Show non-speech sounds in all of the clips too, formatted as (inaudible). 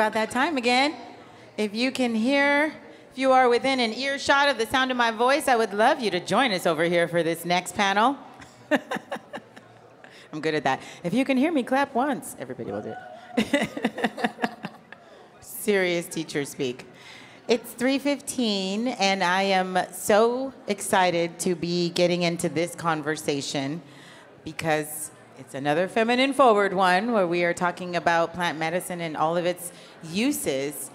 about that time again. If you can hear, if you are within an earshot of the sound of my voice, I would love you to join us over here for this next panel. (laughs) I'm good at that. If you can hear me, clap once. Everybody will do it. (laughs) Serious teacher speak. It's 3:15 and I am so excited to be getting into this conversation because it's another feminine forward one where we are talking about plant medicine and all of its uses.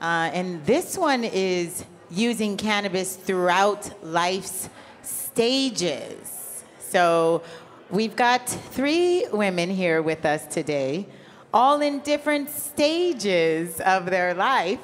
Uh, and this one is using cannabis throughout life's stages. So we've got three women here with us today, all in different stages of their life.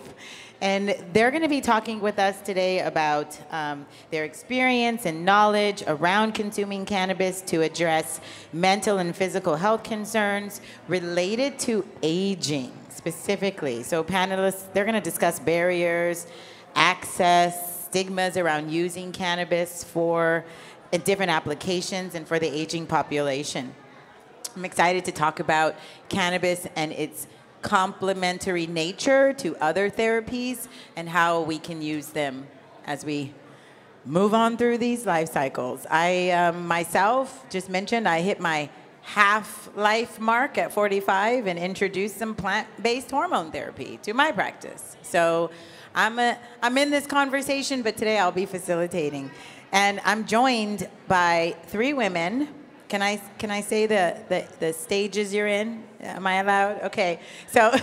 And they're going to be talking with us today about um, their experience and knowledge around consuming cannabis to address mental and physical health concerns related to aging specifically. So, panelists, they're going to discuss barriers, access, stigmas around using cannabis for uh, different applications and for the aging population. I'm excited to talk about cannabis and its complementary nature to other therapies and how we can use them as we move on through these life cycles. I um, myself just mentioned I hit my half life mark at 45 and introduced some plant based hormone therapy to my practice. So I'm, a, I'm in this conversation, but today I'll be facilitating. And I'm joined by three women can I can I say the, the, the stages you're in? Am I allowed? Okay. So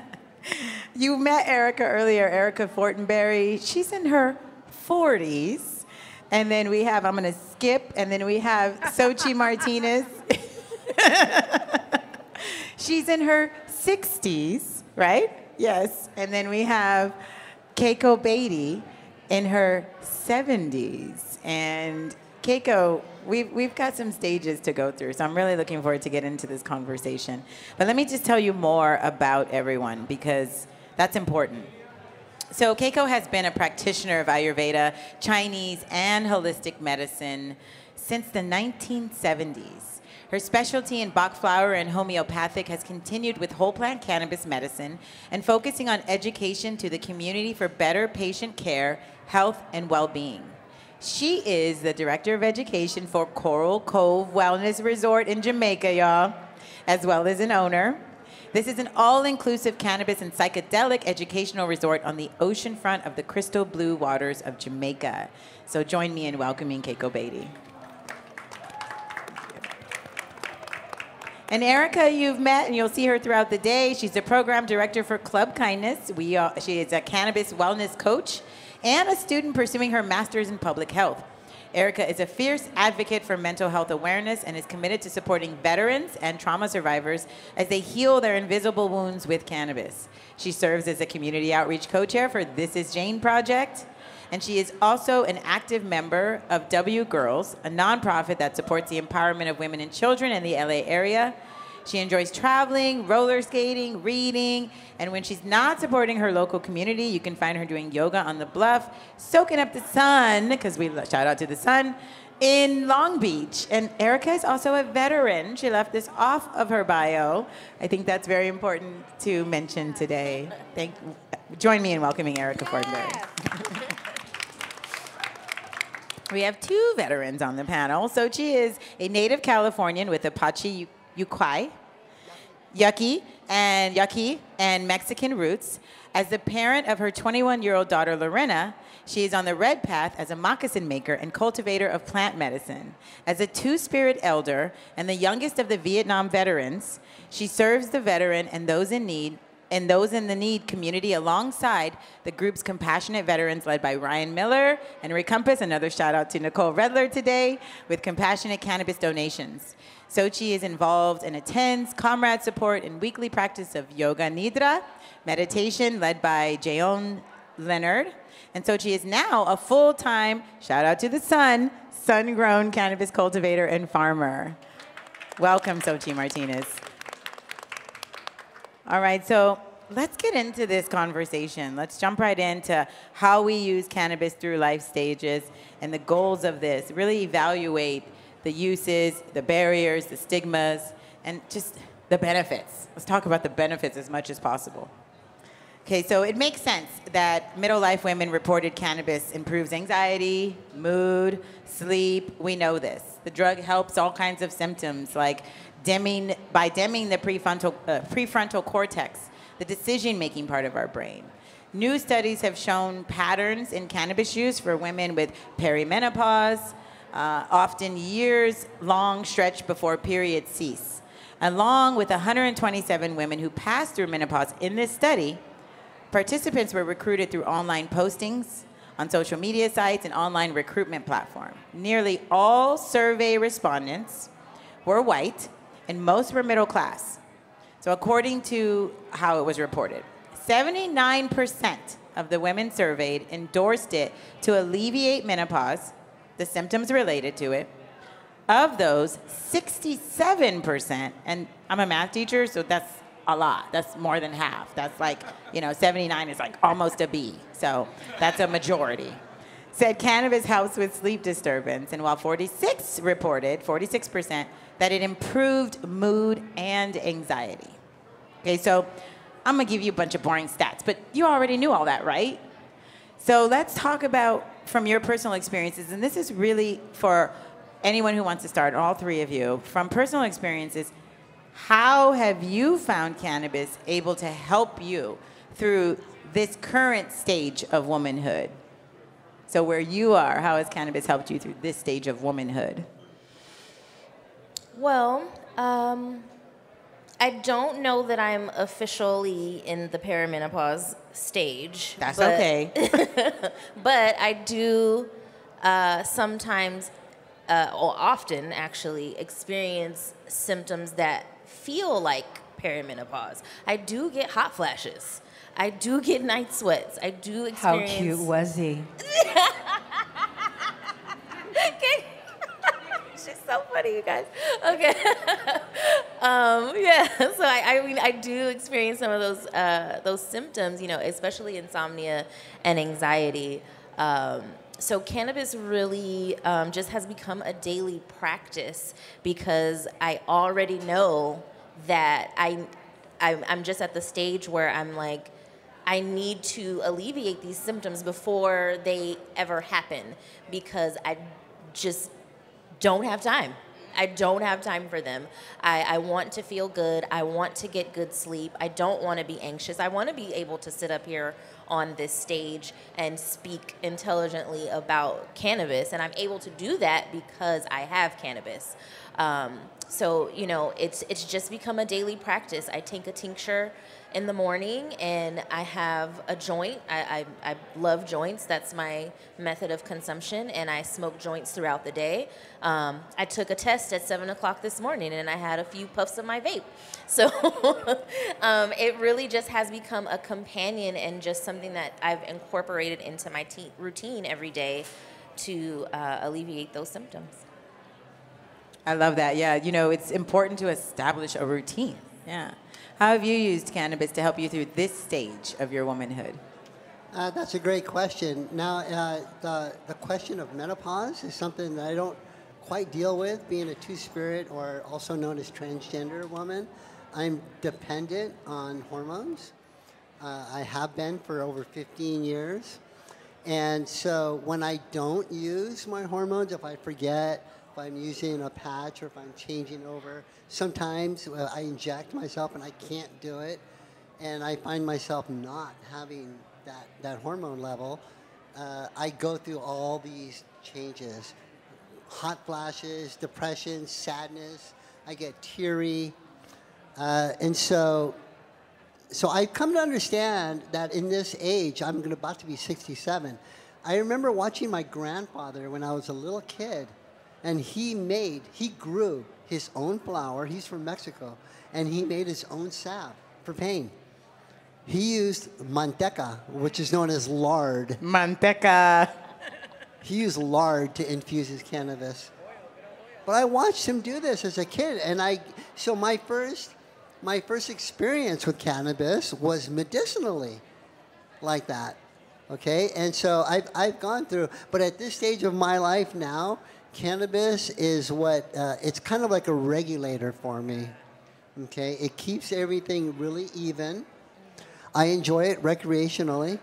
(laughs) you met Erikka earlier, Erikka Fortenberry. She's in her 40s. And then we have, I'm going to skip, and then we have Xochi (laughs) Martinez. (laughs) She's in her 60s, right? Yes. And then we have Keiko Beatie in her 70s. And Keiko, we've, we've got some stages to go through, so I'm really looking forward to get into this conversation. But let me just tell you more about everyone because that's important. So Keiko has been a practitioner of Ayurveda, Chinese, and holistic medicine since the 1970s. Her specialty in Bach flower and homeopathic has continued with whole plant cannabis medicine and focusing on education to the community for better patient care, health, and well-being. She is the Director of Education for Coral Cove Wellness Resort in Jamaica, y'all, as well as an owner. This is an all-inclusive cannabis and psychedelic educational resort on the ocean front of the crystal blue waters of Jamaica. So join me in welcoming Keiko Beatie. And Erikka, you've met, and you'll see her throughout the day. She's the program director for Club Kindness. We, uh, she is a cannabis wellness coach and a student pursuing her master's in public health. Erikka is a fierce advocate for mental health awareness and is committed to supporting veterans and trauma survivors as they heal their invisible wounds with cannabis. She serves as a community outreach co-chair for This Is Jane Project, and she is also an active member of W Girls, a nonprofit that supports the empowerment of women and children in the LA area she enjoys traveling, roller skating, reading, and when she's not supporting her local community, you can find her doing yoga on the bluff, soaking up the sun, because we shout out to the sun, in Long Beach. And Erikka is also a veteran. She left this off of her bio. I think that's very important to mention today. Thank, join me in welcoming Erikka yeah. We have two veterans on the panel. Xochi is a native Californian with Apache Yukai, Yucky, and Yucky, and Mexican roots. As the parent of her 21-year-old daughter, Lorena, she is on the red path as a moccasin maker and cultivator of plant medicine. As a two-spirit elder and the youngest of the Vietnam veterans, she serves the veteran and those in need and those in the need community alongside the group's compassionate veterans led by Ryan Miller, Henry Compass, another shout out to Nicole Redler today with compassionate cannabis donations. Xochi is involved and attends comrade support and weekly practice of Yoga Nidra, meditation led by Jayon Leonard. And Xochi is now a full-time, shout out to the sun, sun-grown cannabis cultivator and farmer. Welcome, Xochi Martinez. All right, so let's get into this conversation. Let's jump right into how we use cannabis through life stages and the goals of this. Really evaluate the uses, the barriers, the stigmas, and just the benefits. Let's talk about the benefits as much as possible. Okay, so it makes sense that middle life women reported cannabis improves anxiety, mood, sleep. We know this. The drug helps all kinds of symptoms like dimming, by dimming the prefrontal, uh, prefrontal cortex, the decision making part of our brain. New studies have shown patterns in cannabis use for women with perimenopause, uh, often years long stretch before periods cease. Along with 127 women who passed through menopause in this study, participants were recruited through online postings on social media sites and online recruitment platform. Nearly all survey respondents were white and most were middle class. So according to how it was reported, 79% of the women surveyed endorsed it to alleviate menopause, the symptoms related to it. Of those, 67%, and I'm a math teacher, so that's a lot. That's more than half. That's like, you know, 79 is like almost a B. So that's a majority. Said cannabis helps with sleep disturbance, and while 46 reported, 46%, that it improved mood and anxiety. Okay, so I'm gonna give you a bunch of boring stats, but you already knew all that, right? So let's talk about from your personal experiences, and this is really for anyone who wants to start, all three of you, from personal experiences, how have you found cannabis able to help you through this current stage of womanhood? So, where you are, how has cannabis helped you through this stage of womanhood? Well, um, I don't know that I'm officially in the perimenopause stage. That's but, okay. (laughs) but I do uh, sometimes, uh, or often actually, experience symptoms that feel like perimenopause. I do get hot flashes. I do get night sweats. I do experience. How cute was he? (laughs) She's so funny, you guys. Okay. (laughs) um, yeah. (laughs) So I, I mean, I do experience some of those uh, those symptoms. You know, especially insomnia and anxiety. Um, so cannabis really um, just has become a daily practice because I already know that I, I I'm just at the stage where I'm like. I need to alleviate these symptoms before they ever happen because I just don't have time. I don't have time for them. I, I, want to feel good. I want to get good sleep. I don't want to be anxious. I want to be able to sit up here on this stage and speak intelligently about cannabis. And I'm able to do that because I have cannabis. Um, so, you know, it's, it's just become a daily practice. I take a tincture in the morning and I have a joint. I, I, I, love joints. That's my method of consumption, and I smoke joints throughout the day. Um, I took a test at 7 o'clock this morning and I had a few puffs of my vape. (laughs) So um, it really just has become a companion and just something that I've incorporated into my routine every day to uh, alleviate those symptoms. I love that. Yeah, you know, it's important to establish a routine. Yeah. How have you used cannabis to help you through this stage of your womanhood? Uh, that's a great question. Now, uh, the, the question of menopause is something that I don't quite deal with, being a two spirit or also known as transgender woman. I'm dependent on hormones. Uh, I have been for over 15 years. And so when I don't use my hormones, if I forget, if I'm using a patch or if I'm changing over. Sometimes I inject myself and I can't do it, and I find myself not having that, that hormone level. Uh, I go through all these changes hot flashes, depression, sadness. I get teary. Uh, and so, so I've come to understand that in this age, I'm about to be 67. I remember watching my grandfather when I was a little kid and he made, he grew his own flower. He's from Mexico, and he made his own salve for pain. He used manteca, which is known as lard. Manteca. (laughs) He used lard to infuse his cannabis. But I watched him do this as a kid, and I so my first my first experience with cannabis was medicinally like that. Okay, and so I've, I've gone through, but at this stage of my life now, cannabis is what uh, it's kind of like a regulator for me Okay, it keeps everything really even. I enjoy it recreationally,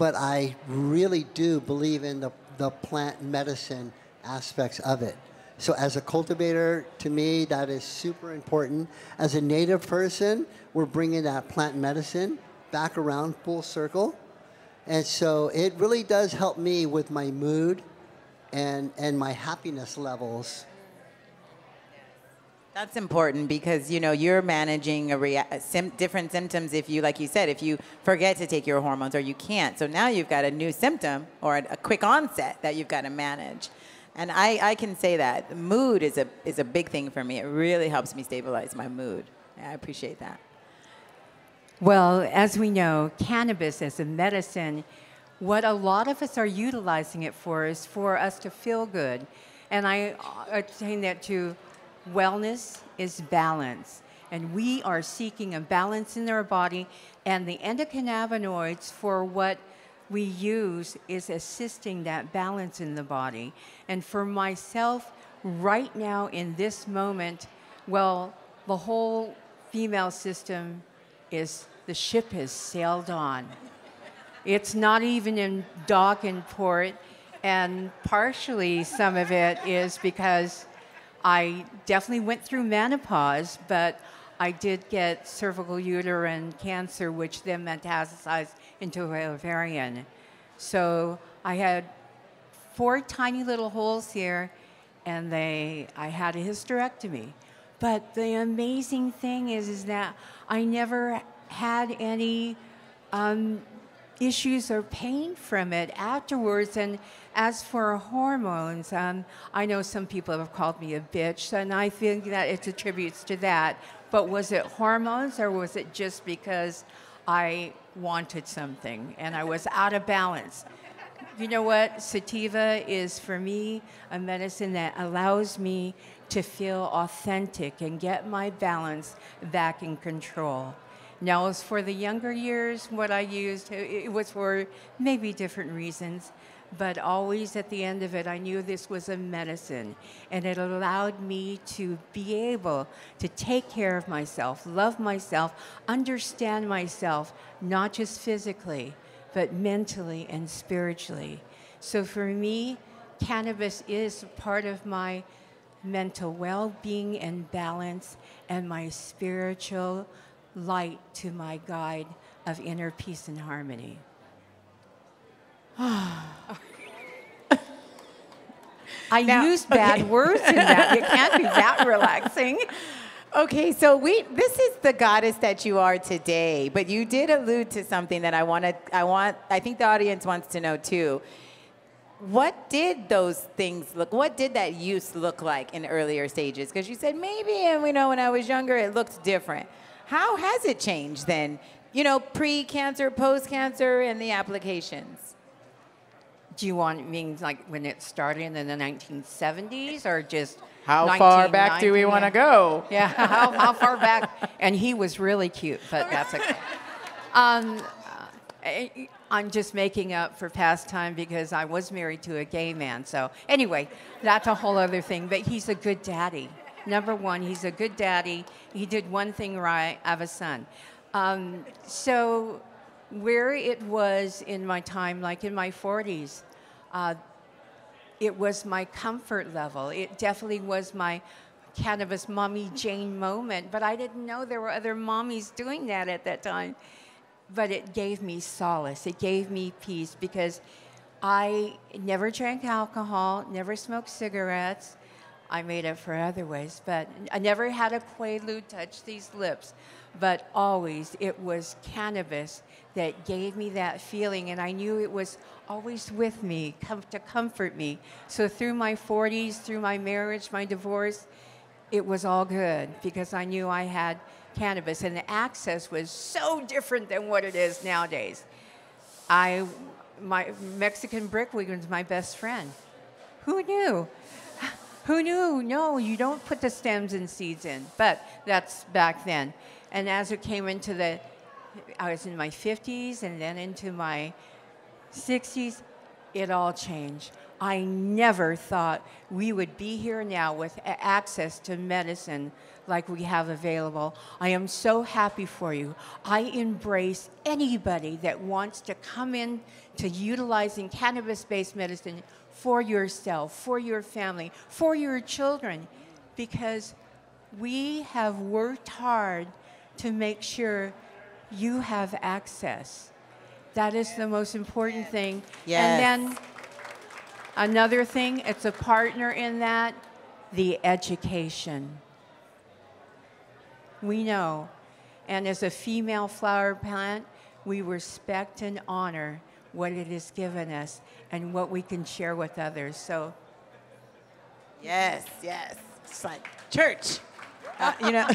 but I really do believe in the, the plant medicine aspects of it. So, as a cultivator, to me, that is super important. As a native person, we're bringing that plant medicine back around full circle. And so, it really does help me with my mood and, and my happiness levels. That's important because you know you're managing a rea- sim- different symptoms if you, like you said, if you forget to take your hormones or you can't. So now you've got a new symptom or a, a quick onset that you've got to manage. And I, I can say that mood is a is a big thing for me. It really helps me stabilize my mood. I appreciate that. Well, as we know, cannabis as a medicine, what a lot of us are utilizing it for is for us to feel good. And I uh, attain that to Wellness is balance. And we are seeking a balance in our body, and the endocannabinoids for what we use is assisting that balance in the body. And for myself, right now in this moment, well, the whole female system is the ship has sailed on. It's not even in dock and port, and partially some of it is because I definitely went through menopause, but I did get cervical uterine cancer, which then metastasized into ovarian. So I had four tiny little holes here, and they I had a hysterectomy. But the amazing thing is, is that I never had any um, issues or pain from it afterwards. And as for hormones, um, I know some people have called me a bitch, and I think that it attributes to that. But was it hormones, or was it just because I wanted something and I was out of balance? You know what? Sativa is for me a medicine that allows me to feel authentic and get my balance back in control. Now, as for the younger years, what I used, it was for maybe different reasons, but always at the end of it, I knew this was a medicine, and it allowed me to be able to take care of myself, love myself, understand myself, not just physically, but mentally and spiritually. So for me, cannabis is part of my mental well being and balance and my spiritual light to my guide of inner peace and harmony. (sighs) I Now- used bad okay. words in that. It can't be that (laughs) relaxing. Okay, so we this is the goddess that you are today, but you did allude to something that I want to I want I think the audience wants to know too. What did those things look what did that use look like in earlier stages? Because you said maybe and we know when I was younger it looked different. How has it changed then? You know, pre-cancer, post-cancer and the applications. Do you want mean like when it started in the 1970s or just How far back do we want to go? (laughs) Yeah, how, how far back? And he was really cute, but that's okay. Um, I- I'm just making up for past time because I was married to a gay man. So anyway, that's a whole other thing. But he's a good daddy. Number one, he's a good daddy. He did one thing right. I have a son. Um, so where it was in my time, like in my 40s, uh, it was my comfort level. It definitely was my cannabis mommy Jane moment, but I didn't know there were other mommies doing that at that time. But it gave me solace. It gave me peace because I never drank alcohol, never smoked cigarettes. I made up for other ways, but I never had a Quaalude touch these lips. But always it was cannabis that gave me that feeling, and I knew it was always with me com- to comfort me. So through my 40s, through my marriage, my divorce, it was all good because I knew I had cannabis, and the access was so different than what it is nowadays. I, my Mexican brickweed was my best friend. Who knew? Who knew? No, you don't put the stems and seeds in. But that's back then. And as it came into the, I was in my 50s and then into my 60s, it all changed. I never thought we would be here now with access to medicine like we have available. I am so happy for you. I embrace anybody that wants to come in to utilizing cannabis based medicine for yourself, for your family, for your children, because we have worked hard to make sure you have access. That is the most important thing. Yes. And then another thing, it's a partner in that the education. We know. And as a female flower plant, we respect and honor what it has given us and what we can share with others. So Yes, yes. It's like church. Uh, you know,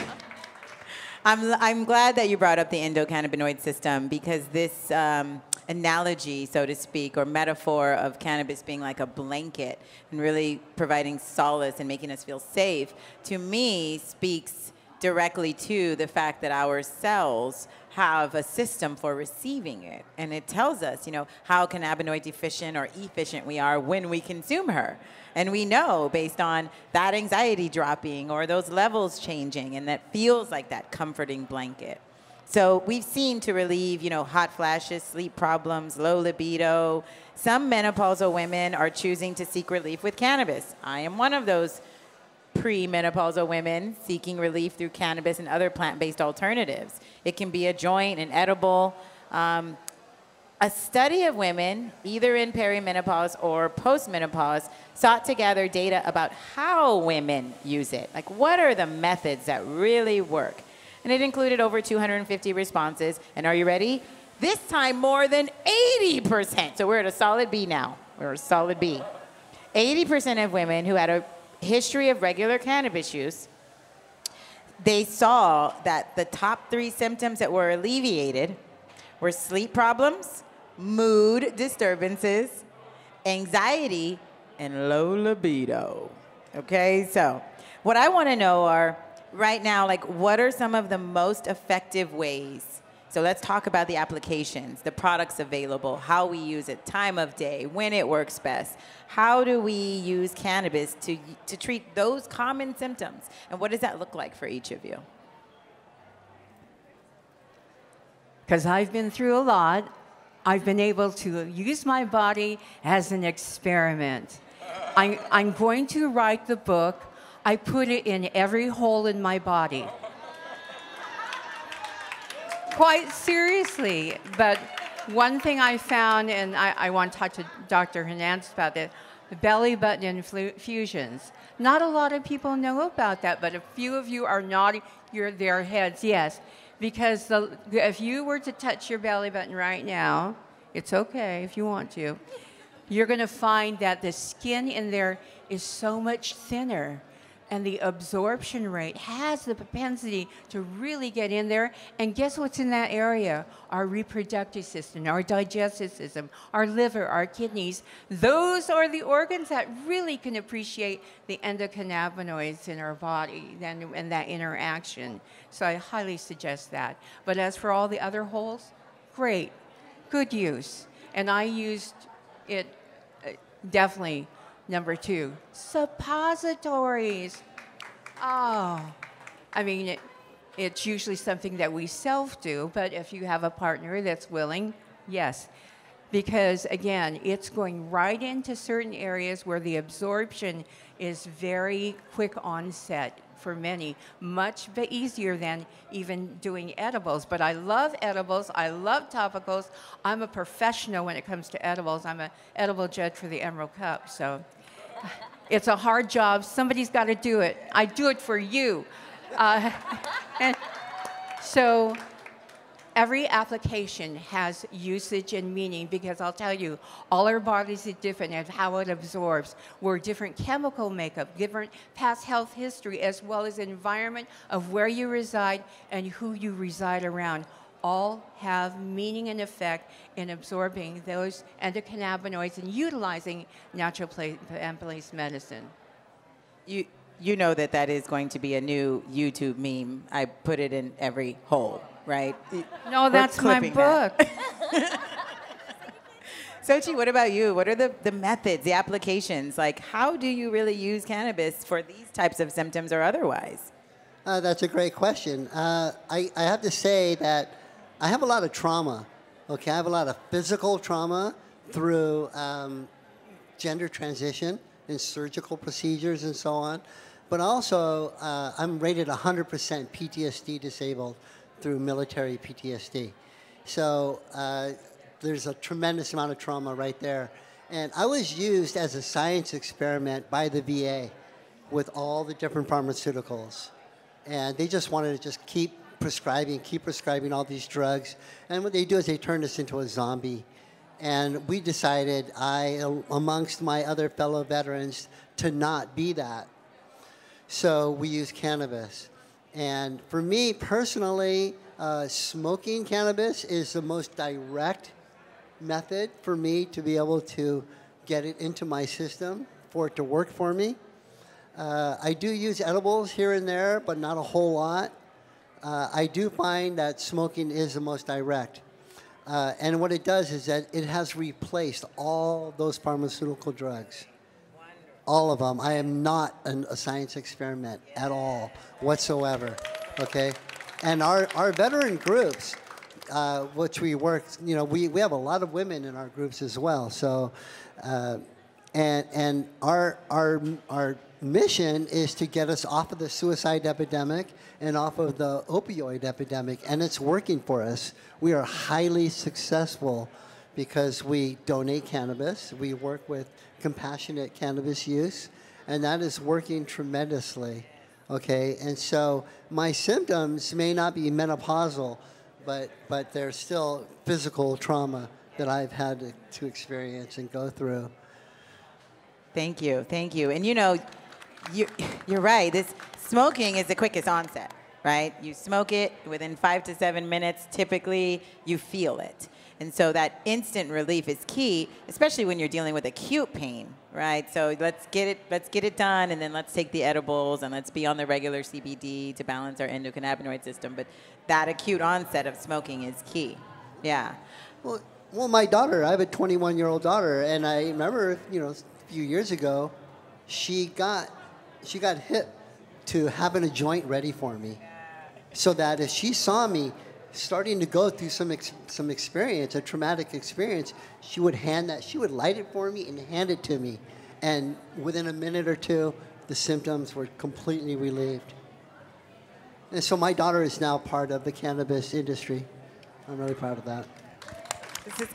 (laughs) I'm, I'm glad that you brought up the endocannabinoid system because this um, analogy, so to speak, or metaphor of cannabis being like a blanket and really providing solace and making us feel safe, to me speaks directly to the fact that our cells have a system for receiving it. And it tells us, you know, how cannabinoid deficient or efficient we are when we consume her. And we know based on that anxiety dropping or those levels changing, and that feels like that comforting blanket. So we've seen to relieve, you know, hot flashes, sleep problems, low libido. Some menopausal women are choosing to seek relief with cannabis. I am one of those premenopausal women seeking relief through cannabis and other plant-based alternatives. It can be a joint, an edible. Um, a study of women, either in perimenopause or postmenopause, sought to gather data about how women use it. Like, what are the methods that really work? And it included over 250 responses. And are you ready? This time, more than 80%. So we're at a solid B now. We're a solid B. 80% of women who had a history of regular cannabis use, they saw that the top three symptoms that were alleviated were sleep problems, mood disturbances, anxiety, and low libido. Okay, so what I want to know are right now, like, what are some of the most effective ways? So let's talk about the applications, the products available, how we use it, time of day, when it works best. How do we use cannabis to, to treat those common symptoms? And what does that look like for each of you? because I've been through a lot, I've been able to use my body as an experiment. I, I'm going to write the book. I put it in every hole in my body. Quite seriously. But one thing I found, and I, I want to talk to Dr. Hernandez about the belly button infusions. Not a lot of people know about that, but a few of you are nodding your, their heads, yes. Because the, if you were to touch your belly button right now, it's okay if you want to, you're going to find that the skin in there is so much thinner and the absorption rate has the propensity to really get in there. And guess what's in that area? Our reproductive system, our digestive system, our liver, our kidneys. Those are the organs that really can appreciate the endocannabinoids in our body and, and that interaction. So I highly suggest that. But as for all the other holes, great, good use. And I used it uh, definitely Number two, suppositories. Oh, I mean, it, it's usually something that we self do, but if you have a partner that's willing, yes. Because again, it's going right into certain areas where the absorption is very quick onset for many, much easier than even doing edibles. But I love edibles. I love topicals. I'm a professional when it comes to edibles. I'm an edible judge for the Emerald Cup. So it's a hard job. Somebody's got to do it. I do it for you. Uh, (laughs) and so every application has usage and meaning because I'll tell you, all our bodies are different and how it absorbs. We're different chemical makeup, different past health history, as well as environment of where you reside and who you reside around. All have meaning and effect in absorbing those endocannabinoids and utilizing natural plant-based medicine. You, you know that that is going to be a new YouTube meme. I put it in every hole, right? No, We're that's my clipping that. book. (laughs) Xochi, what about you? What are the, the methods, the applications? Like, how do you really use cannabis for these types of symptoms or otherwise? Uh, that's a great question. Uh, I, I have to say that I have a lot of trauma. Okay, I have a lot of physical trauma through um, gender transition and surgical procedures and so on. But also, uh, I'm rated 100% PTSD disabled through military PTSD. So uh, there's a tremendous amount of trauma right there. And I was used as a science experiment by the VA with all the different pharmaceuticals. And they just wanted to just keep prescribing, keep prescribing all these drugs. And what they do is they turn us into a zombie. And we decided, I, amongst my other fellow veterans, to not be that. So we use cannabis. And for me personally, uh, smoking cannabis is the most direct method for me to be able to get it into my system, for it to work for me. Uh, I do use edibles here and there, but not a whole lot. Uh, I do find that smoking is the most direct. Uh, and what it does is that it has replaced all those pharmaceutical drugs. All of them. I am not an, a science experiment at all, whatsoever. Okay? And our, our veteran groups, uh, which we work, you know, we, we have a lot of women in our groups as well. So, uh, and, and our, our, our mission is to get us off of the suicide epidemic and off of the opioid epidemic, and it's working for us. We are highly successful because we donate cannabis, we work with compassionate cannabis use, and that is working tremendously. Okay, and so my symptoms may not be menopausal, but but there's still physical trauma that I've had to, to experience and go through. Thank you, thank you. And you know, you, you're right. This smoking is the quickest onset, right? You smoke it within five to seven minutes. Typically, you feel it, and so that instant relief is key, especially when you're dealing with acute pain, right? So let's get it, let's get it done, and then let's take the edibles and let's be on the regular CBD to balance our endocannabinoid system. But that acute onset of smoking is key. Yeah. Well, well, my daughter, I have a 21 year old daughter, and I remember, you know, a few years ago, she got she got hit to having a joint ready for me, so that if she saw me starting to go through some ex- some experience, a traumatic experience, she would hand that she would light it for me and hand it to me, and within a minute or two, the symptoms were completely relieved. And so my daughter is now part of the cannabis industry. I'm really proud of that. This is,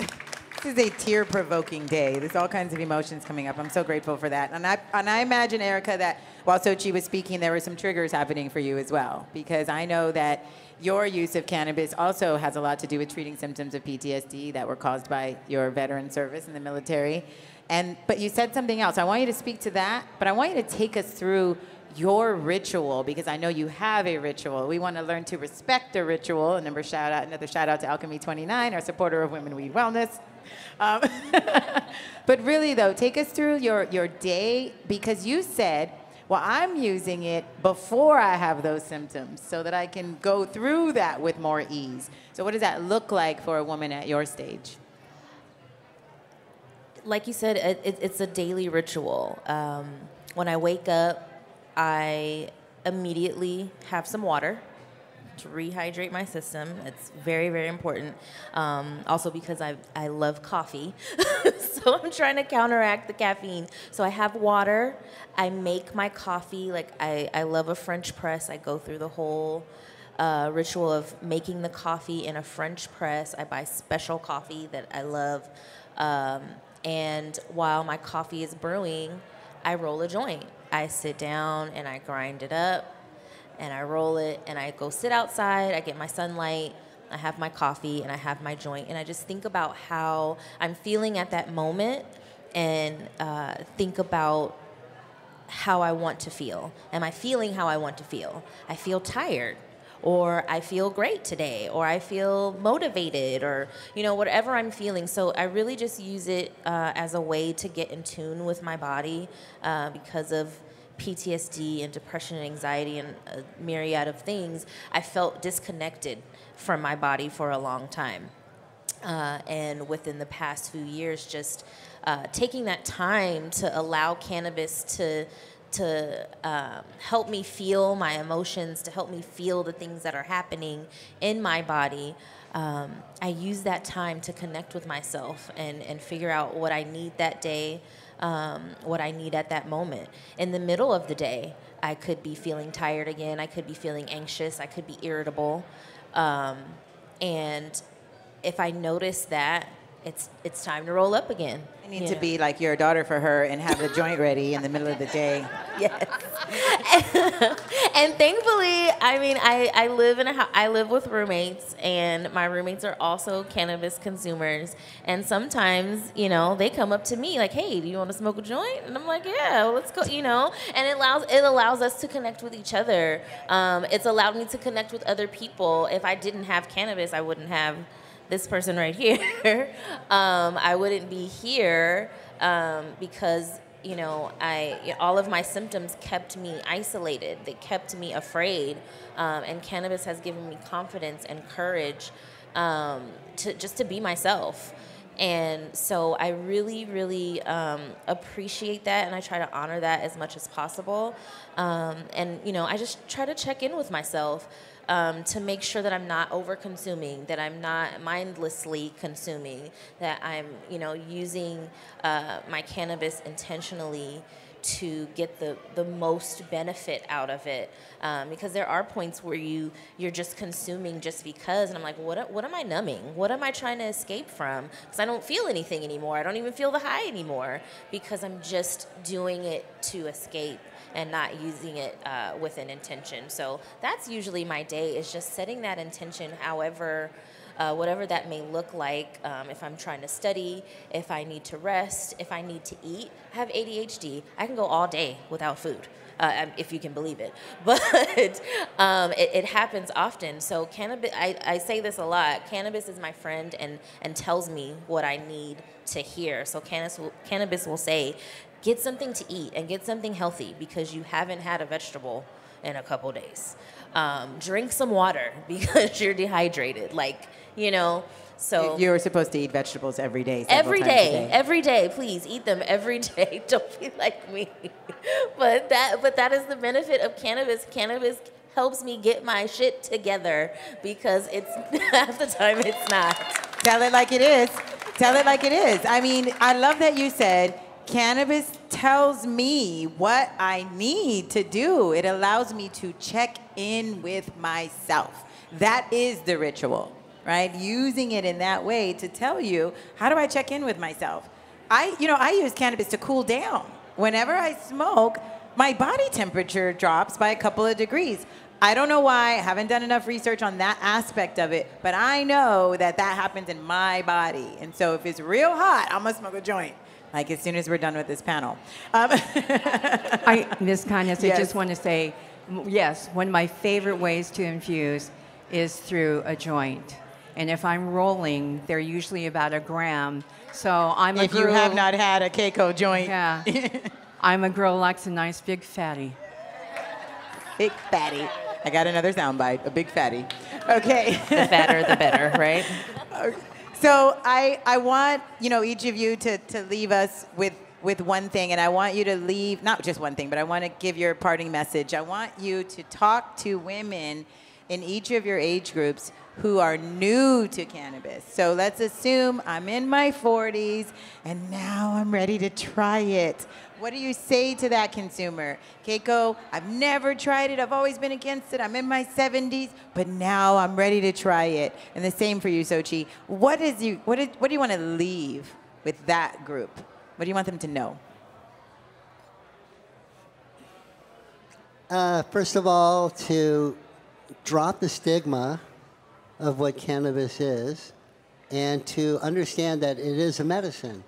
this is a tear-provoking day. There's all kinds of emotions coming up. I'm so grateful for that. And I, and I imagine, Erikka, that while Xochi was speaking, there were some triggers happening for you as well. Because I know that your use of cannabis also has a lot to do with treating symptoms of PTSD that were caused by your veteran service in the military. And, but you said something else. I want you to speak to that, but I want you to take us through your ritual because I know you have a ritual. We want to learn to respect the ritual. Another shout out, another shout out to Alchemy 29, our supporter of Women Weed Wellness. Um, (laughs) but really, though, take us through your, your day because you said, well, I'm using it before I have those symptoms so that I can go through that with more ease. So, what does that look like for a woman at your stage? Like you said, it, it, it's a daily ritual. Um, when I wake up, I immediately have some water to rehydrate my system. It's very, very important. Um, also because I, I love coffee. (laughs) so I'm trying to counteract the caffeine. So I have water. I make my coffee. Like I, I love a French press. I go through the whole uh, ritual of making the coffee in a French press. I buy special coffee that I love. Um, and while my coffee is brewing, I roll a joint. I sit down and I grind it up and I roll it and I go sit outside. I get my sunlight. I have my coffee and I have my joint. And I just think about how I'm feeling at that moment and uh, think about how I want to feel. Am I feeling how I want to feel? I feel tired or I feel great today, or I feel motivated, or you know whatever I'm feeling. So I really just use it uh, as a way to get in tune with my body uh, because of PTSD and depression and anxiety and a myriad of things. I felt disconnected from my body for a long time. Uh, and within the past few years, just uh, taking that time to allow cannabis to to um, help me feel my emotions, to help me feel the things that are happening in my body. Um, I use that time to connect with myself and, and figure out what I need that day, um, what I need at that moment. In the middle of the day, I could be feeling tired again, I could be feeling anxious, I could be irritable. Um, and if I notice that, it's it's time to roll up again. I need to be like your daughter for her and have the joint ready in the middle of the day. (laughs) Yes. (laughs) and thankfully, I mean, I, I live in a I live with roommates, and my roommates are also cannabis consumers. And sometimes, you know, they come up to me like, "Hey, do you want to smoke a joint?" And I'm like, "Yeah, well, let's go." You know, and it allows it allows us to connect with each other. Um, it's allowed me to connect with other people. If I didn't have cannabis, I wouldn't have this person right here, (laughs) um, I wouldn't be here um, because you know I all of my symptoms kept me isolated. They kept me afraid, um, and cannabis has given me confidence and courage um, to just to be myself. And so I really, really um, appreciate that, and I try to honor that as much as possible. Um, and you know, I just try to check in with myself um, to make sure that I'm not over consuming, that I'm not mindlessly consuming, that I'm, you know, using uh, my cannabis intentionally to get the, the most benefit out of it. Um, because there are points where you you're just consuming just because and i'm like what, what am i numbing? What am i trying to escape from? Because i don't feel anything anymore. I don't even feel the high anymore because i'm just doing it to escape and not using it uh, with an intention. So that's usually my day is just setting that intention, however. Uh, whatever that may look like, um, if I'm trying to study, if I need to rest, if I need to eat. I have ADHD. I can go all day without food. Uh, um, if you can believe it. (laughs) But um, it, it, happens often. So cannabis, I, I, say this a lot. Cannabis is my friend and and tells me what I need to hear. So cannabis will, cannabis will say, get something to eat and get something healthy because you haven't had a vegetable in a couple days. Um, drink some water (laughs) because you're dehydrated. Like, you know, so you're supposed to eat vegetables every day. Every day, every day, please eat them every (laughs) day. Don't be like me. (laughs) but that, but that is the benefit of cannabis. Cannabis helps me get my shit together because it's half the time it's not. Tell it like it is. Tell it like it is. I mean, I love that you said Cannabis tells me what I need to do. It allows me to check in with myself. That is the ritual, right? Using it in that way to tell you, how do I check in with myself? I, you know, I use cannabis to cool down. Whenever I smoke, my body temperature drops by a couple of degrees. I don't know why, I haven't done enough research on that aspect of it, but I know that that happens in my body. And so if it's real hot, I'm gonna smoke a joint like as soon as we're done with this panel. Um, (laughs) I, Ms. Kindness, yes. I just want to say, yes, one of my favorite ways to infuse is through a joint. And if I'm rolling, they're usually about a gram. So I'm a if girl. If you have not had a Keiko joint. Yeah. (laughs) I'm a girl who likes a nice big fatty. Big fatty. I got another soundbite, a big fatty. Okay. the fatter, the better, right? (laughs) Okay. So I, I want you know each of you to, to leave us with with one thing, and I want you to leave not just one thing, but I want to give your parting message. I want you to talk to women in each of your age groups who are new to cannabis. So let's assume I'm in my 40s and now I'm ready to try it. What do you say to that consumer? Keiko, I've never tried it. I've always been against it. I'm in my 70s, but now I'm ready to try it. And the same for you, Xochi. What is you what, is, what do you want to leave with that group? What do you want them to know? Uh, first of all, to drop the stigma of what cannabis is and to understand that it is a medicine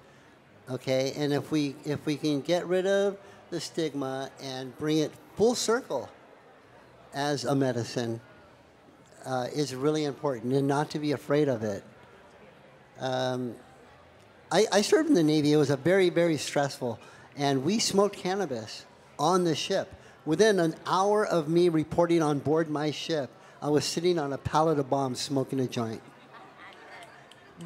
okay? And if we if we can get rid of the stigma and bring it full circle as a medicine, uh, is really important, and not to be afraid of it. Um, I, I served in the Navy. It was a very very stressful, and we smoked cannabis on the ship. Within an hour of me reporting on board my ship, I was sitting on a pallet of bombs smoking a joint.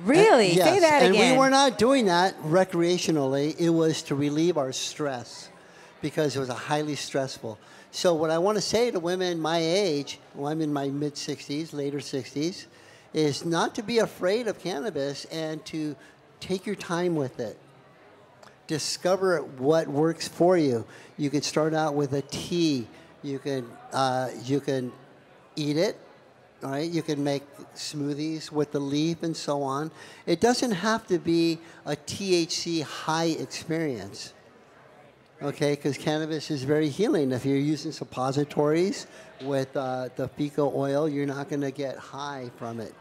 Really? Yes, Say that and again. we were not doing that recreationally. It was to relieve our stress because it was a highly stressful. So what I want to say to women my age, well, I'm in my mid 60s, later 60s, is not to be afraid of cannabis and to take your time with it. Discover what works for you. You can start out with a tea. You can uh, you can eat it all right, you can make smoothies with the leaf and so on. It doesn't have to be a THC high experience. Okay, because cannabis is very healing. If you're using suppositories with uh, the FECO oil, you're not going to get high from it.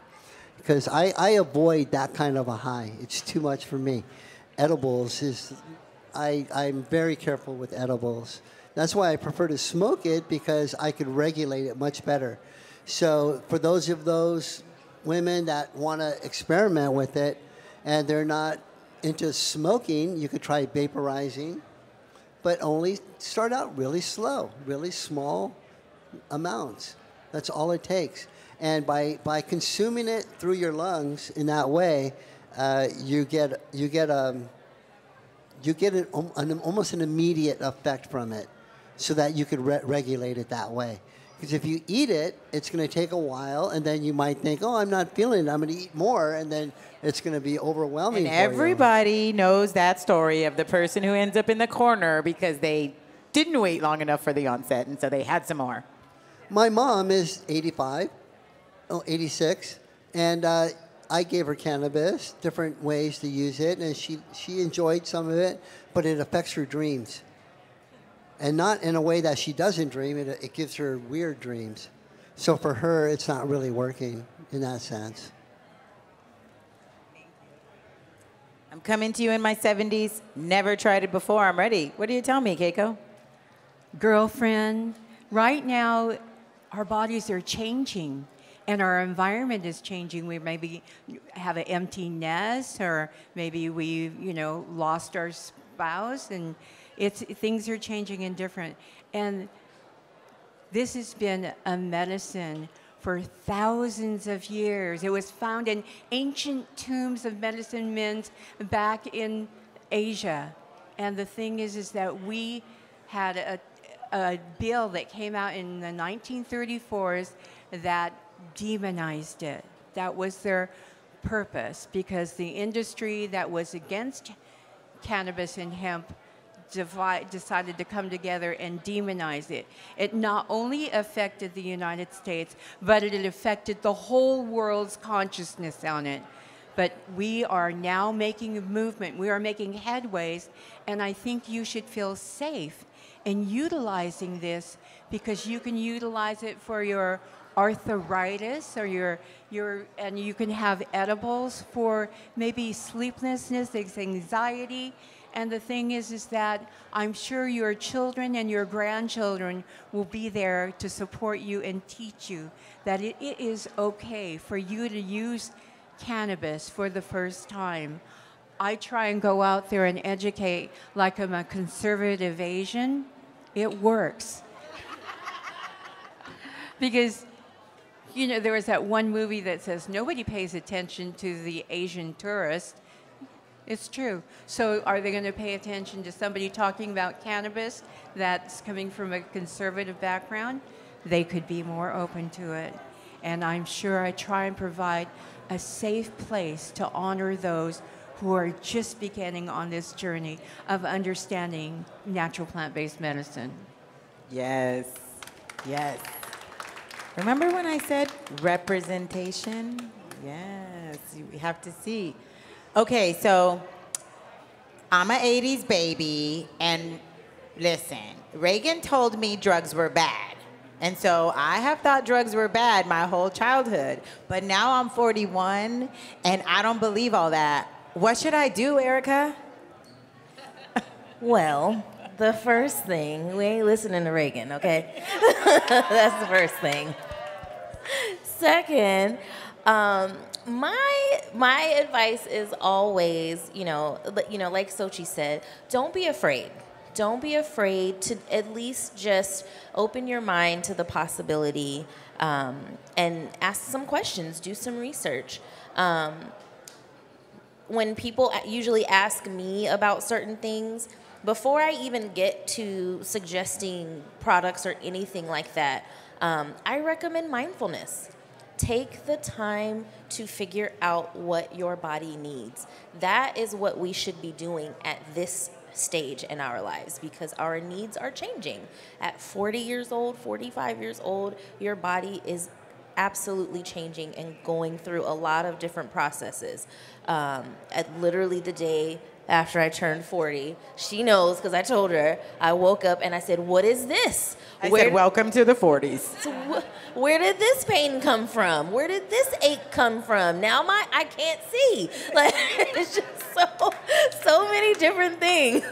Because I, I avoid that kind of a high. It's too much for me. Edibles is, I, I'm very careful with edibles. That's why I prefer to smoke it because I could regulate it much better. So for those of those women that want to experiment with it and they're not into smoking, you could try vaporizing, but only start out really slow, really small amounts. That's all it takes. And by, by consuming it through your lungs in that way, uh, you get you get um, you get an, an, almost an immediate effect from it, so that you could re- regulate it that way. Because if you eat it, it's going to take a while, and then you might think, "Oh, I'm not feeling it. I'm going to eat more," and then it's going to be overwhelming. And for you. everybody knows that story of the person who ends up in the corner because they didn't wait long enough for the onset, and so they had some more. My mom is 85, oh, 86, and uh, I gave her cannabis, different ways to use it, and she, she enjoyed some of it, but it affects her dreams. And not in a way that she doesn't dream, it, it gives her weird dreams. So for her, it's not really working in that sense. I'm coming to you in my 70s. Never tried it before. I'm ready. What do you tell me, Keiko? girlfriend, right now our bodies are changing and our environment is changing. We maybe have an empty nest or maybe we, you know, lost our spouse and it's things are changing and different. And this has been a medicine for thousands of years. It was found in ancient tombs of medicine men back in Asia. And the thing is, is that we had a, a bill that came out in the 1934s that demonized it. That was their purpose because the industry that was against cannabis and hemp divide, decided to come together and demonize it. It not only affected the United States, but it affected the whole world's consciousness on it. But we are now making a movement. We are making headways, and I think you should feel safe in utilizing this because you can utilize it for your arthritis or your your and you can have edibles for maybe sleeplessness, anxiety. And the thing is, is that I'm sure your children and your grandchildren will be there to support you and teach you that it, it is okay for you to use cannabis for the first time. I try and go out there and educate like I'm a conservative Asian. It works. (laughs) because, you know, there was that one movie that says nobody pays attention to the Asian tourist. It's true. So, are they going to pay attention to somebody talking about cannabis that's coming from a conservative background? They could be more open to it. And I'm sure I try and provide a safe place to honor those who are just beginning on this journey of understanding natural plant based medicine. Yes. Yes. Remember when I said representation? Yes, you have to see. Okay, so I'm an 80s baby, and listen, Reagan told me drugs were bad. And so I have thought drugs were bad my whole childhood. But now I'm 41, and I don't believe all that. What should I do, Erikka? (laughs) Well, the first thing, we ain't listening to Reagan, okay? (laughs) That's the first thing. Second, um, my my advice is always, you know, you know, like Xochi said, don't be afraid. Don't be afraid to at least just open your mind to the possibility um, and ask some questions, do some research. Um, when people usually ask me about certain things, before I even get to suggesting products or anything like that, um, I recommend mindfulness. Take the time to figure out what your body needs. That is what we should be doing at this stage in our lives because our needs are changing. At 40 years old, 45 years old, your body is absolutely changing and going through a lot of different processes. Um, at literally the day after I turned 40. She knows because I told her. I woke up and I said, What is this? I Where said, Welcome to the 40s. (laughs) So wh- where did this pain come from? Where did this ache come from? Now my I can't see. (laughs) Like it's just so so many different things.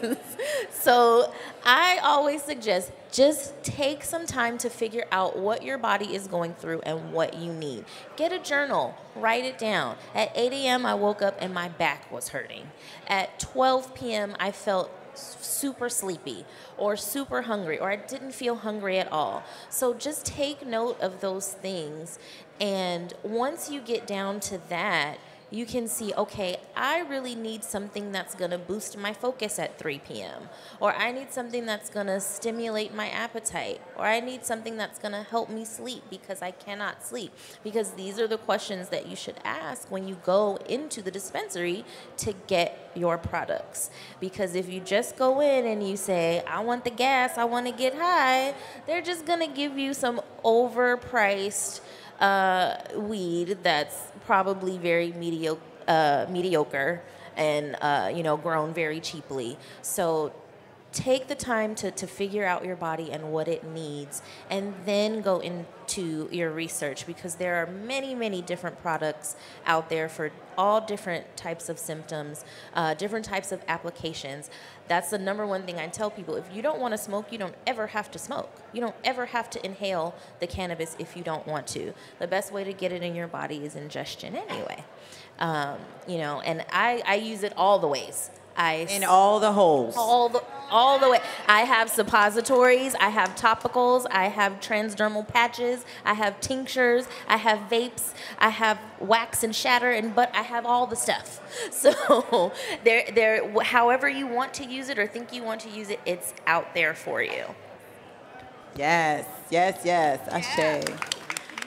(laughs) so I always suggest just take some time to figure out what your body is going through and what you need. Get a journal, write it down. At 8 a.m., I woke up and my back was hurting. At 12 p.m., I felt super sleepy or super hungry or I didn't feel hungry at all. So just take note of those things. And once you get down to that, you can see, okay, I really need something that's going to boost my focus at 3 p.m., or I need something that's going to stimulate my appetite, or I need something that's going to help me sleep because I cannot sleep. Because these are the questions that you should ask when you go into the dispensary to get your products. Because if you just go in and you say, I want the gas, I want to get high, they're just going to give you some overpriced uh, weed that's probably very mediocre, uh, mediocre and uh, you know grown very cheaply. So take the time to, to figure out your body and what it needs and then go into your research because there are many many different products out there for all different types of symptoms uh, different types of applications that's the number one thing I tell people. If you don't want to smoke, you don't ever have to smoke. You don't ever have to inhale the cannabis if you don't want to. The best way to get it in your body is ingestion anyway. Um, you know, and I, I use it all the ways. I in all the holes. All the all the way. I have suppositories, I have topicals, I have transdermal patches, I have tinctures, I have vapes, I have wax and shatter and but I have all the stuff. (laughs) So there there however you want to use it or think you want to use it, it's out there for you. Yes, yes, yes. Ashe.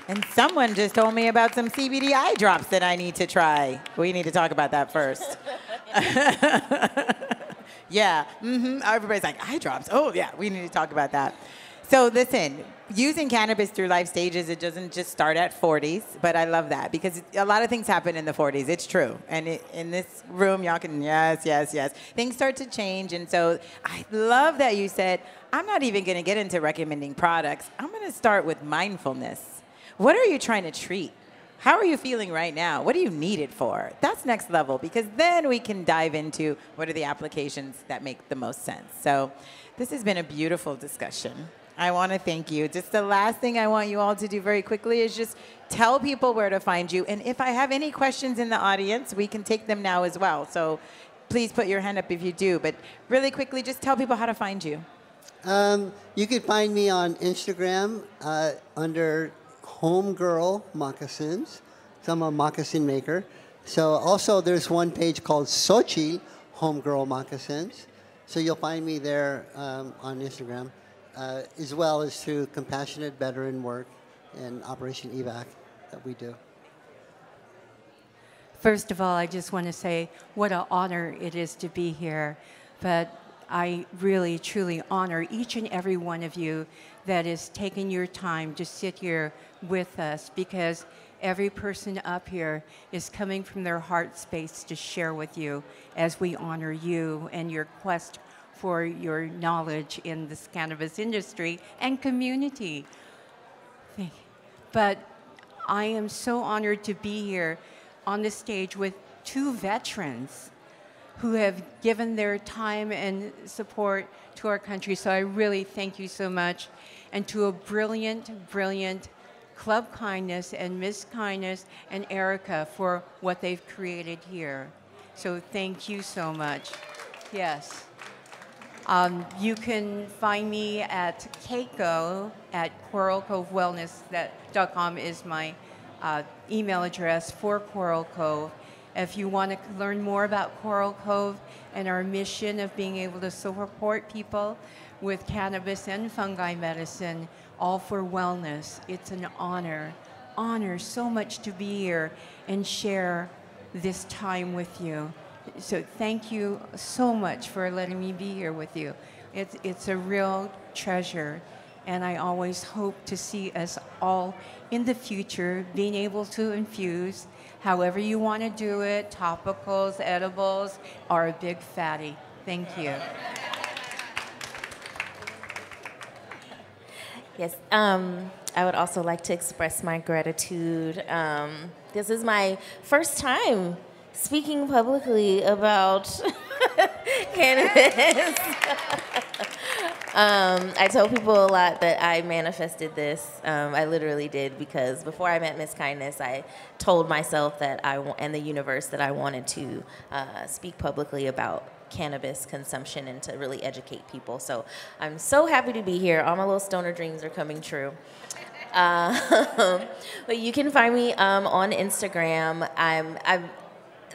And someone just told me about some CBD eye drops that I need to try. We need to talk about that first. (laughs) (laughs) yeah. Mm-hmm. Everybody's like, eye drops. Oh, yeah. We need to talk about that. So listen, using cannabis through life stages, it doesn't just start at 40s, but I love that because a lot of things happen in the 40s. It's true. And it, in this room, y'all can, yes, yes, yes. Things start to change. And so I love that you said, I'm not even going to get into recommending products. I'm going to start with mindfulness. What are you trying to treat? How are you feeling right now? What do you need it for? That's next level because then we can dive into what are the applications that make the most sense. So this has been a beautiful discussion. I want to thank you. Just the last thing I want you all to do very quickly is just tell people where to find you. And if I have any questions in the audience, we can take them now as well. So please put your hand up if you do. But really quickly, just tell people how to find you. Um, you can find me on Instagram uh, under Homegirl Moccasins. I'm a moccasin maker. So also there's one page called Xochi Homegirl Moccasins. So you'll find me there um, on Instagram, uh, as well as through compassionate veteran work and Operation EVAC that we do. First of all, I just want to say what an honor it is to be here. But I really, truly honor each and every one of you that is taking your time to sit here with us because every person up here is coming from their heart space to share with you as we honor you and your quest for your knowledge in this cannabis industry and community. But I am so honored to be here on the stage with two veterans who have given their time and support to our country. So I really thank you so much. And to a brilliant, brilliant Club Kindness and Miss Kindness and Erikka for what they've created here. So thank you so much. Yes. Um, you can find me at Keiko at coralcovewellness.com is my uh, email address for Coral Cove, If you want to learn more about Coral Cove and our mission of being able to support people with cannabis and fungi medicine, all for wellness, it's an honor, honor so much to be here and share this time with you. So thank you so much for letting me be here with you. It's, it's a real treasure. And I always hope to see us all in the future being able to infuse however you want to do it topicals, edibles, or a big fatty. Thank you. Yes, um, I would also like to express my gratitude. Um, this is my first time speaking publicly about (laughs) cannabis. (laughs) um, I tell people a lot that I manifested this. Um, I literally did because before I met Miss Kindness, I told myself that I and the universe that I wanted to uh, speak publicly about cannabis consumption and to really educate people. So I'm so happy to be here. All my little stoner dreams are coming true. Um, (laughs) but you can find me um, on Instagram. I'm, I'm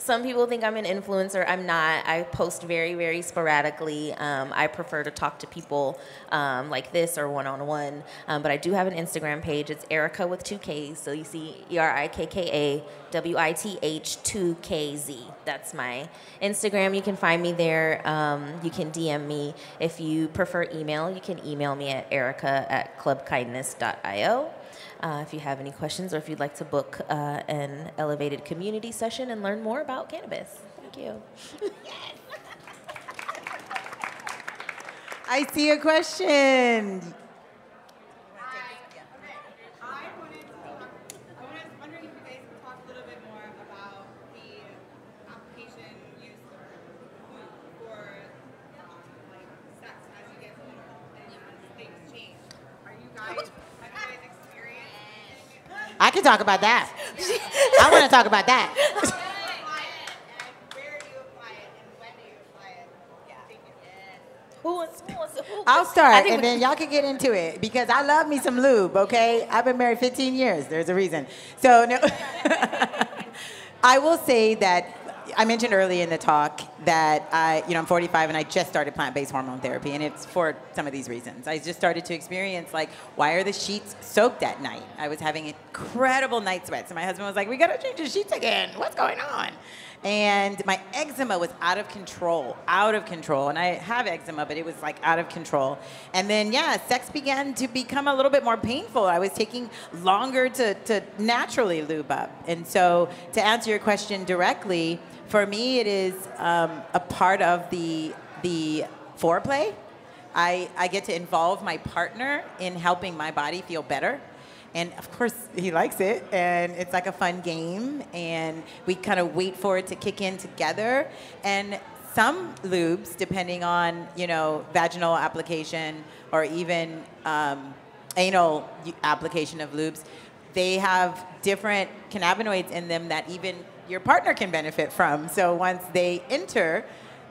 some people think I'm an influencer. I'm not. I post very, very sporadically. Um, I prefer to talk to people um, like this or one on one. But I do have an Instagram page. It's Erikka with two Ks. So you see E R I K K A W I T H 2 K Z. That's my Instagram. You can find me there. Um, you can DM me. If you prefer email, you can email me at erikka at clubkindness.io. Uh, if you have any questions or if you'd like to book uh, an elevated community session and learn more about cannabis. Thank you. (laughs) (laughs) I see a question. wondering if you guys could talk a little bit more about the application used for for um, like sex as you get older and as things change. Are you guys have you guys experienced I can talk about that. I want to talk about that. apply it and where do you apply it and when do you apply it? Yeah. Thank you. Who wants, who wants? Who, I'll start, and then y'all can get into it because I love me some lube. Okay, I've been married 15 years. There's a reason. So no, (laughs) I will say that I mentioned early in the talk that I, you know, I'm 45 and I just started plant-based hormone therapy, and it's for some of these reasons. I just started to experience like, why are the sheets soaked at night? I was having incredible night sweats, and my husband was like, "We gotta change the sheets again. What's going on?" And my eczema was out of control, out of control. And I have eczema, but it was like out of control. And then, yeah, sex began to become a little bit more painful. I was taking longer to, to naturally lube up. And so, to answer your question directly, for me, it is um, a part of the, the foreplay. I, I get to involve my partner in helping my body feel better. And of course, he likes it, and it's like a fun game, and we kind of wait for it to kick in together. And some lubes, depending on you know vaginal application or even um, anal application of lubes, they have different cannabinoids in them that even your partner can benefit from. So once they enter,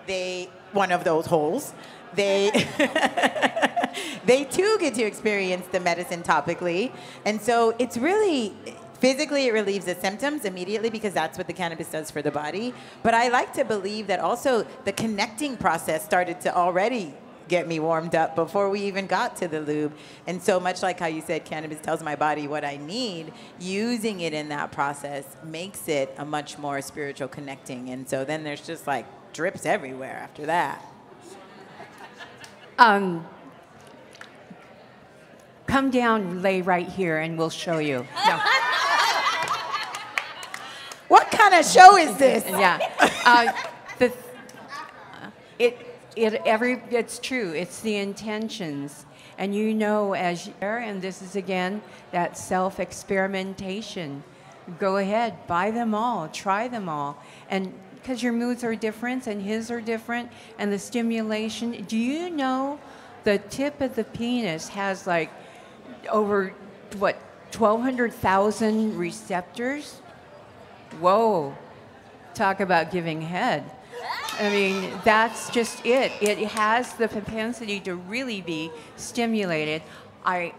they one of those holes, they (laughs) they too get to experience the medicine topically. And so it's really physically it relieves the symptoms immediately because that's what the cannabis does for the body. But I like to believe that also the connecting process started to already get me warmed up before we even got to the lube. And so much like how you said cannabis tells my body what I need, using it in that process makes it a much more spiritual connecting. And so then there's just like drips everywhere after that. Um, come down, lay right here, and we'll show you. No. What kind of show is this? yeah. Uh, the, it, it, every, it's true. It's the intentions. And you know, as you're and this is again that self experimentation. Go ahead, buy them all, try them all. And because your moods are different and his are different, and the stimulation. Do you know the tip of the penis has like over, what, 1,200,000 receptors? Whoa, talk about giving head. I mean, that's just it. It has the propensity to really be stimulated. I,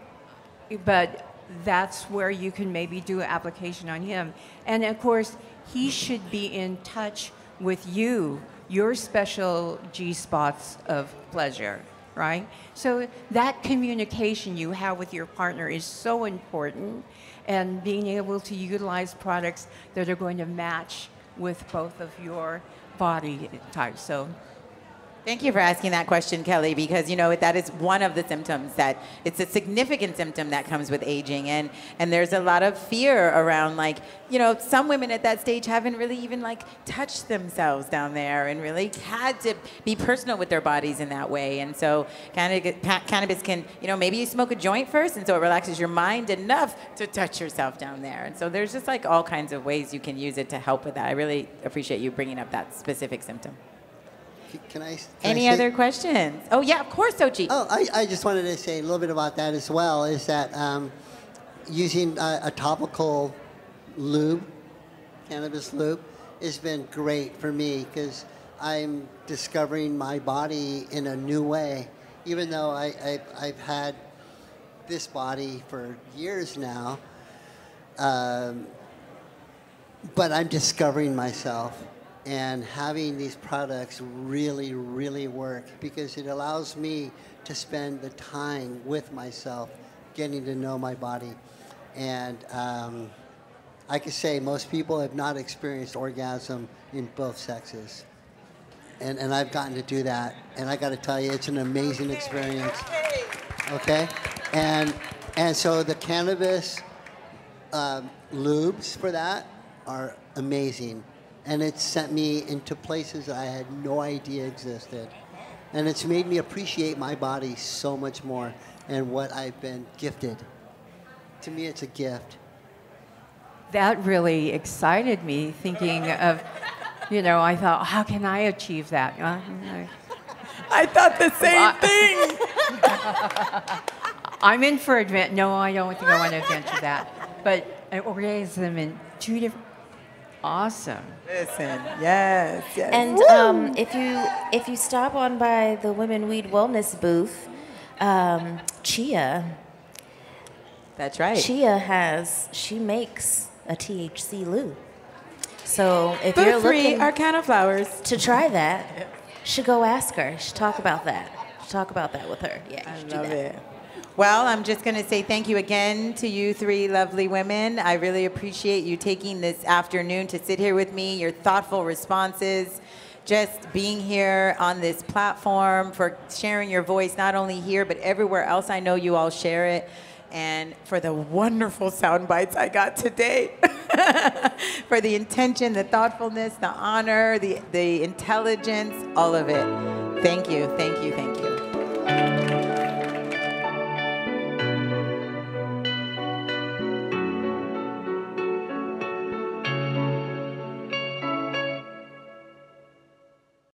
but that's where you can maybe do application on him. And of course, he should be in touch with you, your special G spots of pleasure, right? So that communication you have with your partner is so important, and being able to utilize products that are going to match with both of your body type. So Thank you for asking that question, Kelly, because you know that is one of the symptoms that it's a significant symptom that comes with aging, and and there's a lot of fear around like you know some women at that stage haven't really even like touched themselves down there and really had to be personal with their bodies in that way, and so cannabis, cannabis can you know maybe you smoke a joint first, and so it relaxes your mind enough to touch yourself down there, and so there's just like all kinds of ways you can use it to help with that. I really appreciate you bringing up that specific symptom. Can I? Can Any I other questions? Oh yeah, of course, Xochi. Oh, I, I just wanted to say a little bit about that as well. Is that um, using a, a topical lube, cannabis lube, has been great for me because I'm discovering my body in a new way. Even though I, I, I've had this body for years now, um, but I'm discovering myself. And having these products really, really work because it allows me to spend the time with myself, getting to know my body. And um, I could say most people have not experienced orgasm in both sexes. And, and I've gotten to do that. And I got to tell you, it's an amazing experience. Okay? And, and so the cannabis um, lubes for that are amazing. And it sent me into places I had no idea existed. And it's made me appreciate my body so much more and what I've been gifted. To me, it's a gift. that really excited me thinking of, you know, I thought, how can I achieve that? Uh, I thought the (laughs) same Well, thing. (laughs) I'm in for advent. No, I don't think I want to adventure that. But an orgasm in two different. Awesome. Listen, yes, yes. And um, if you if you stop on by the Women Weed Wellness booth, um, Chia That's right. Chia has she makes a THC lube. So if Food you're free looking Arcana flowers. to try that, should go ask her. Should talk about that. Should talk about that with her. Yeah, you I should do love that. it. Well, I'm just going to say thank you again to you three lovely women. I really appreciate you taking this afternoon to sit here with me, your thoughtful responses, just being here on this platform, for sharing your voice, not only here, but everywhere else. I know you all share it. And for the wonderful sound bites I got today, (laughs) for the intention, the thoughtfulness, the honor, the, the intelligence, all of it. Thank you, thank you, thank you.